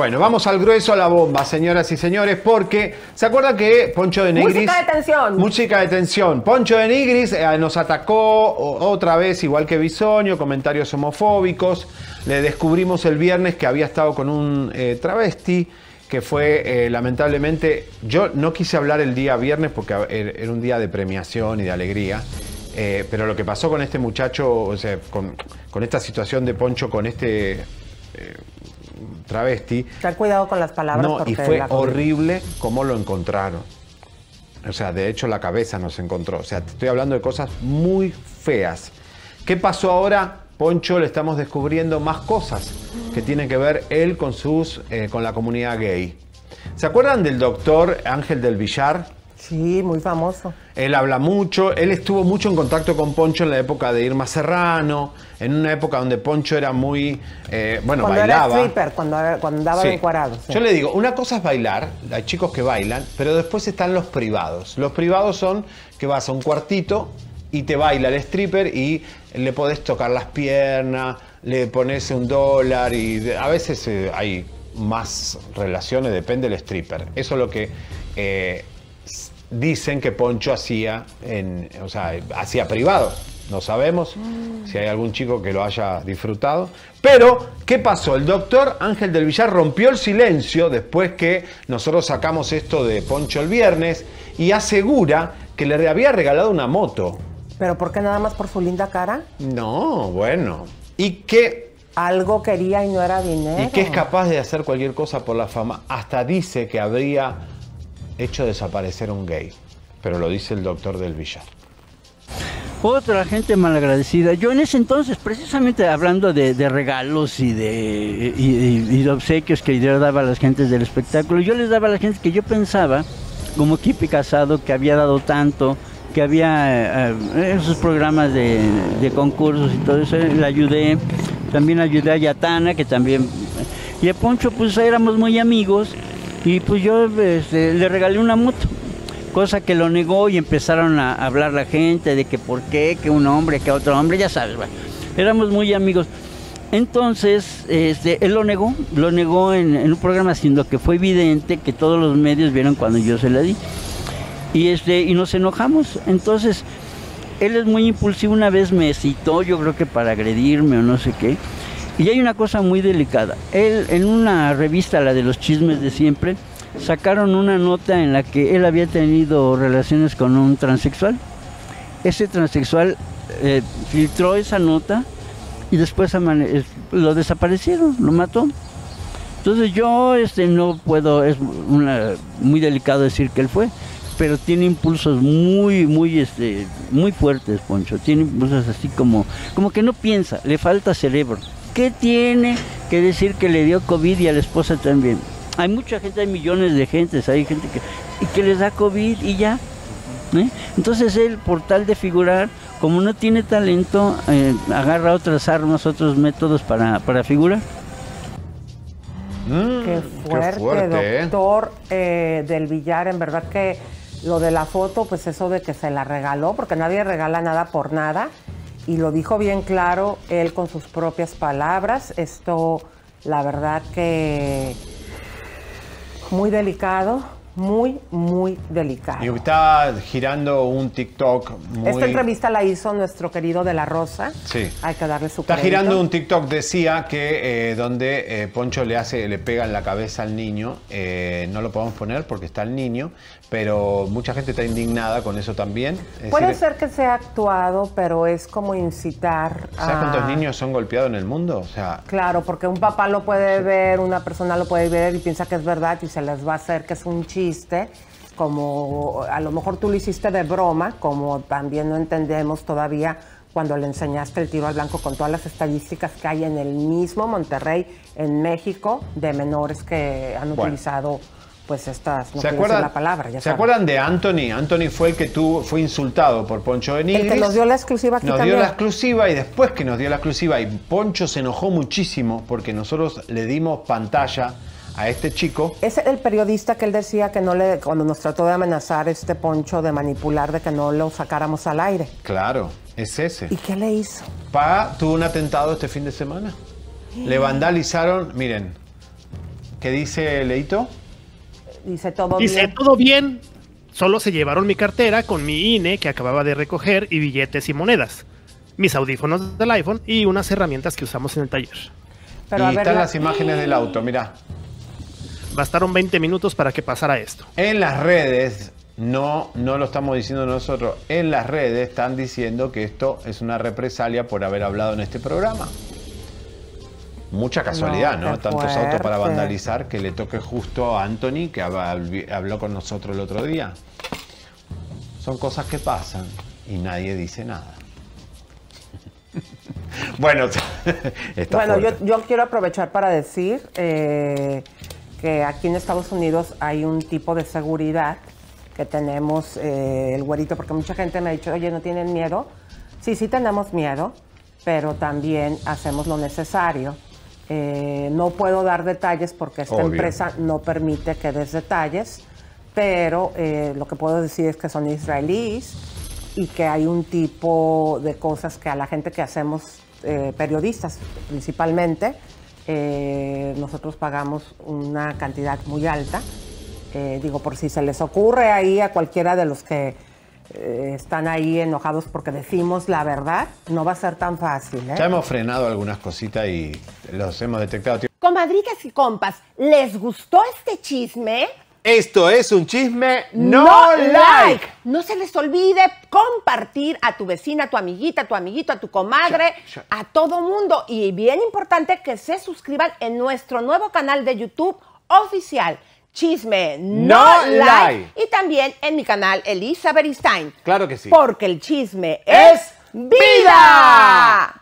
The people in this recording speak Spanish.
Bueno, vamos al grueso a la bomba, señoras y señores, porque ¿se acuerdan que Poncho de Nigris... Música de tensión. Música de tensión. Poncho de Nigris eh, nos atacó otra vez, igual que Bisoño, comentarios homofóbicos. Le descubrimos el viernes que había estado con un eh, travesti que fue eh, lamentablemente, yo no quise hablar el día viernes porque era un día de premiación y de alegría, pero lo que pasó con este muchacho, o sea, con, con esta situación de Poncho, con este travesti. Ten cuidado con las palabras. No, y fue horrible cómo lo encontraron. O sea, de hecho la cabeza nos encontró. O sea, te estoy hablando de cosas muy feas. ¿Qué pasó ahora? Poncho le estamos descubriendo más cosas que tienen que ver él con sus eh, con la comunidad gay. ¿Se acuerdan del doctor Ángel del Villar? Sí, muy famoso. Él habla mucho, él estuvo mucho en contacto con Poncho en la época de Irma Serrano, en una época donde Poncho era muy, eh, bueno, cuando bailaba. Era stripper, cuando, cuando andaba encuadrado. Yo le digo, una cosa es bailar, hay chicos que bailan, pero después están los privados. Los privados son que vas a un cuartito y te baila el stripper y le podés tocar las piernas, le pones un dólar y a veces eh, hay más relaciones, depende del stripper. Eso es lo que... Eh, dicen que Poncho hacía, en, o sea, hacía privado. No sabemos si hay algún chico que lo haya disfrutado. Pero, ¿qué pasó? El doctor Ángel del Villar rompió el silencio después que nosotros sacamos esto de Poncho el viernes y asegura que le había regalado una moto. ¿Pero por qué nada más por su linda cara? No, bueno. Y que... Algo quería y no era dinero. Y que es capaz de hacer cualquier cosa por la fama. Hasta dice que habría hecho desaparecer un gay, pero lo dice el doctor del Villar. Otra gente malagradecida. Yo en ese entonces, precisamente hablando de, regalos y de, de, obsequios que yo daba a las gentes del espectáculo, yo les daba a la gente que yo pensaba, como Kipi Casado, que había dado tanto, que había eh, esos programas de, concursos y todo eso, le ayudé. También ayudé a Yatana, que también... Y a Poncho, pues éramos muy amigos y pues yo este, le regalé una moto, cosa que lo negó y empezaron a hablar la gente de que por qué, que un hombre, que otro hombre, ya sabes, éramos muy amigos. Entonces, este, él lo negó, lo negó en, un programa, siendo que fue evidente que todos los medios vieron cuando yo se la di. Y, este, y nos enojamos. Entonces, él es muy impulsivo. Una vez me citó, yo creo que para agredirme o no sé qué. Y hay una cosa muy delicada. Él, en una revista, la de los chismes de siempre, sacaron una nota en la que él había tenido relaciones con un transexual. Ese transexual eh, filtró esa nota y después lo desaparecieron, lo mató. Entonces yo este, no puedo, es muy delicado decir que él fue, pero tiene impulsos muy, muy, este, muy fuertes, Poncho. Tiene impulsos así como, como que no piensa, le falta cerebro. ¿Qué tiene que decir que le dio COVID y a la esposa también? Hay mucha gente, hay millones de gentes, hay gente que, y que les da COVID y ya. ¿eh? Entonces él, por tal de figurar, como no tiene talento, eh, agarra otras armas, otros métodos para, para figurar. Mm, qué, fuerte, ¿eh? doctor del Villar, en verdad que lo de la foto, pues eso de que se la regaló, porque nadie regala nada por nada y lo dijo bien claro él con sus propias palabras. Esto, la verdad que muy delicado, muy, muy delicado. Y está girando un TikTok muy... Esta entrevista la hizo nuestro querido De La Rosa. Sí. Hay que darle su Está girando un TikTok, decía que eh, donde eh, Poncho le hace, le pega en la cabeza al niño. Eh, no lo podemos poner porque está el niño, pero mucha gente está indignada con eso también. Puede ser que sea actuado, pero es como incitar a... ¿Sabes cuántos niños son golpeados en el mundo? O sea... Claro, porque un papá lo puede ver, una persona lo puede ver y piensa que es verdad y se les va a hacer que es un chiste como a lo mejor tú lo hiciste de broma, como también no entendemos todavía cuando le enseñaste el tiro al blanco con todas las estadísticas que hay en el mismo Monterrey, en México, de menores que han utilizado pues estas, no ¿Se acuerdan, la palabra. ¿Se acuerdan de Anthony? Anthony fue el que tuvo, fue insultado por Poncho Benítez. El que nos dio la exclusiva aquí Nos dio la exclusiva y después que nos dio la exclusiva y Poncho se enojó muchísimo porque nosotros le dimos pantalla a este chico. Es el periodista que él decía que no le, cuando nos trató de amenazar este Poncho, de manipular, de que no lo sacáramos al aire. Claro, es ese. ¿Y qué le hizo? Pa tuvo un atentado este fin de semana. Le vandalizaron, miren, ¿Qué dice Leito? Dice todo Dice, bien. todo bien. Solo se llevaron mi cartera con mi INE que acababa de recoger y billetes y monedas. Mis audífonos del iPhone y unas herramientas que usamos en el taller. Pero y a ver, están la- las imágenes del auto, mira. Bastaron 20 minutos para que pasara esto. En las redes, no, no lo estamos diciendo nosotros, en las redes están diciendo que esto es una represalia por haber hablado en este programa. Mucha casualidad, No, Tantos autos para vandalizar que le toque justo a Anthony, que hab- habló con nosotros el otro día. Son cosas que pasan y nadie dice nada. bueno, está Bueno, yo, yo quiero aprovechar para decir eh, que aquí en Estados Unidos hay un tipo de seguridad que tenemos eh, el güerito, porque mucha gente me ha dicho, oye, ¿no tienen miedo? Sí, sí tenemos miedo, pero también hacemos lo necesario. Eh, no puedo dar detalles porque esta Obvio. empresa no permite que des detalles, pero eh, lo que puedo decir es que son israelíes y que hay un tipo de cosas que a la gente que hacemos, eh, periodistas principalmente, eh, nosotros pagamos una cantidad muy alta. Eh, digo, por si se les ocurre ahí a cualquiera de los que eh, están ahí enojados porque decimos la verdad, no va a ser tan fácil. ¿eh? Ya hemos frenado algunas cositas y los hemos detectado. Comadritas y compas, ¿les gustó este chisme? Esto es un chisme No se les olvide compartir a tu vecina, a tu amiguita, a tu amiguito, a tu comadre, a todo mundo. Y bien importante que se suscriban en nuestro nuevo canal de YouTube oficial. Chisme No, No like. like. Y también en mi canal Elizabeth Stein. Claro que sí. Porque el chisme es vida.